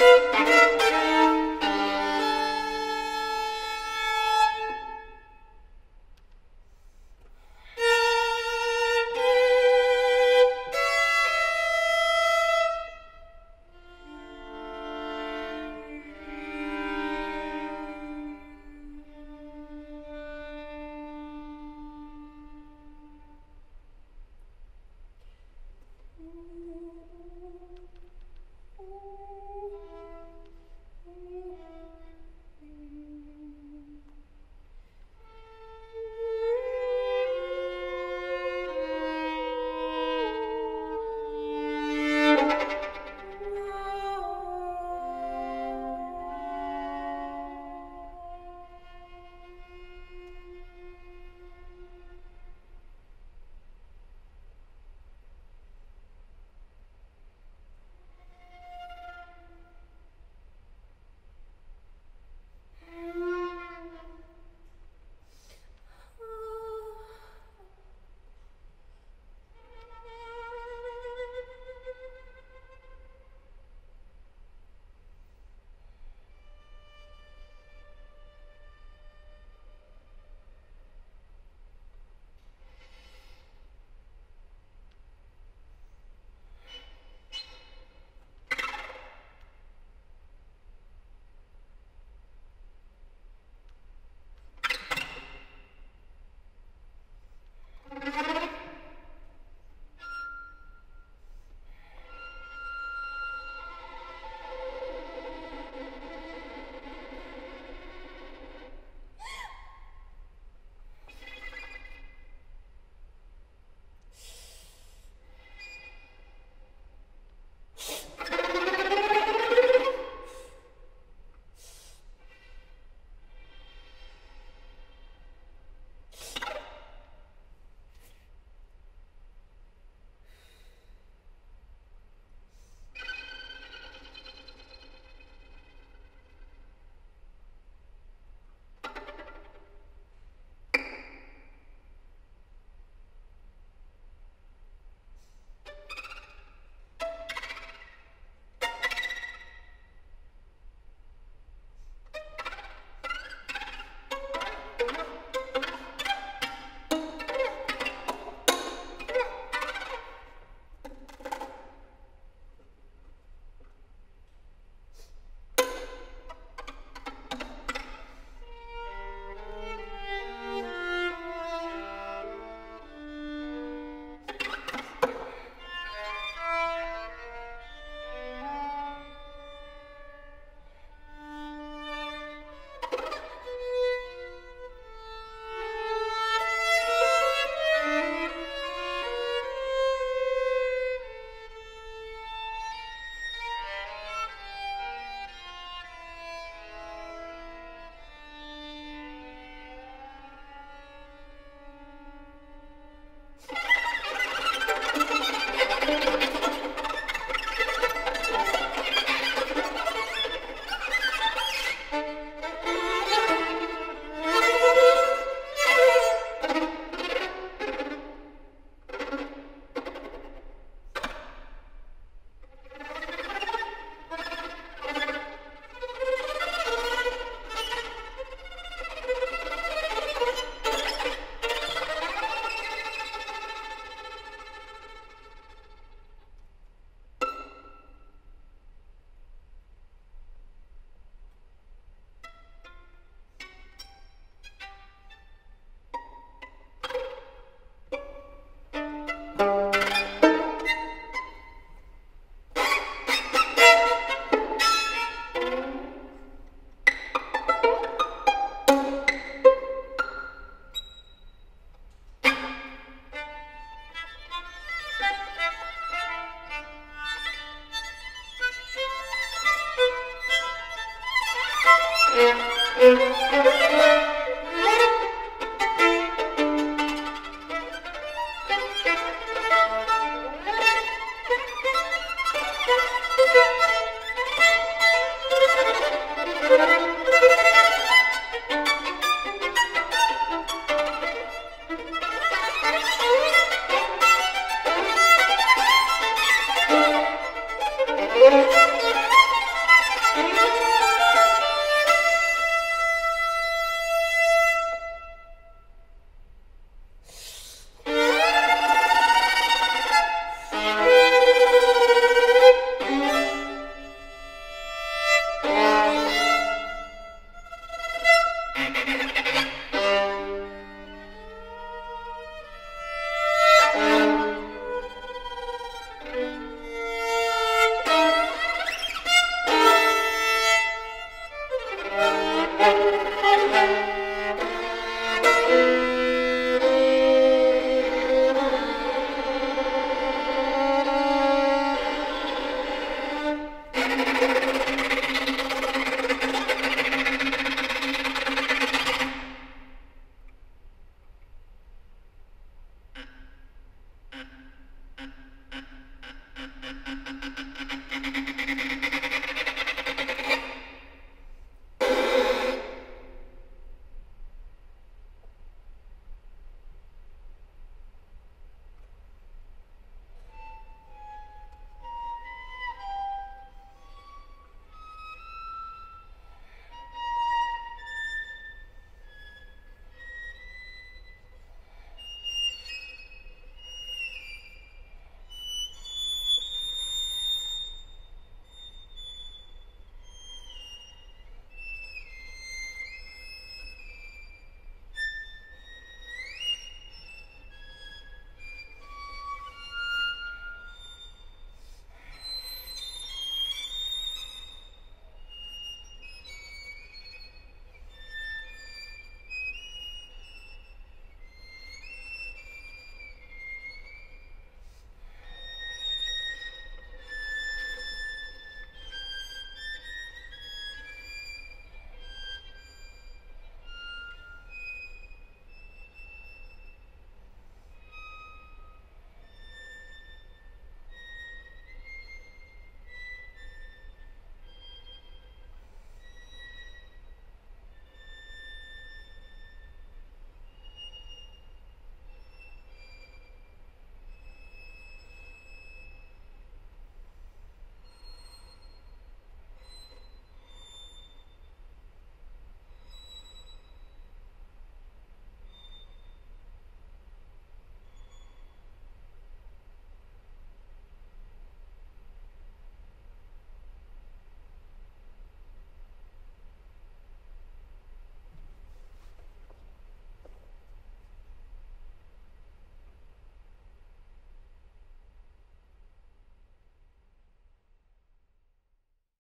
Ooh.